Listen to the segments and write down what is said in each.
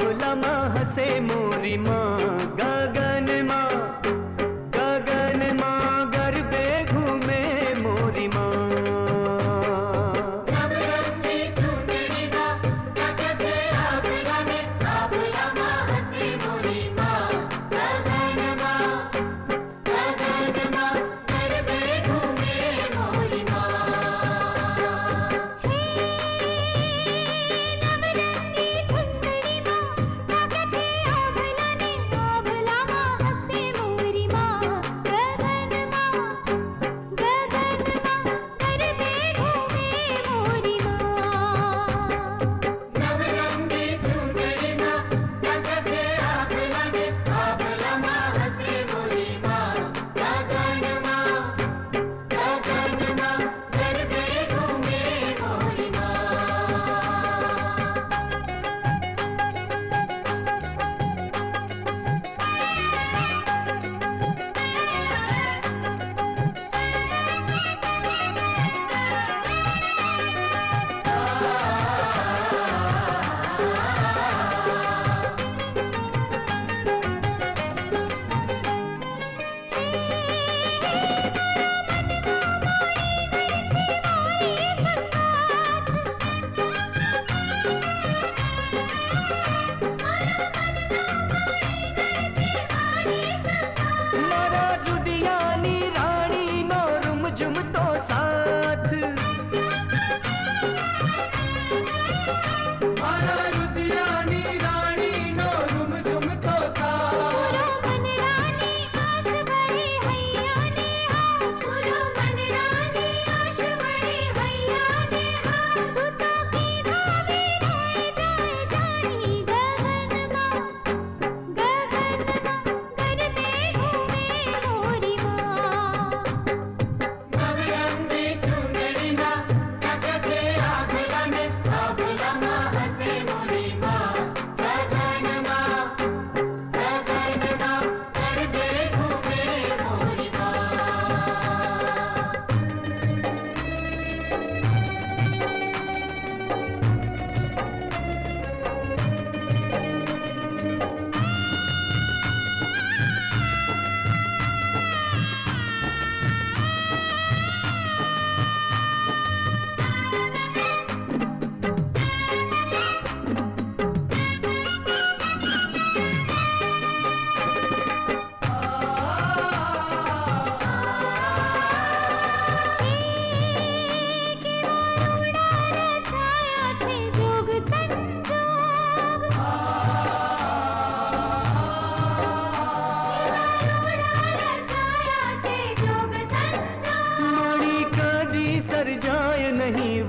गुलाम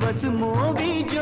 बस मोवी जो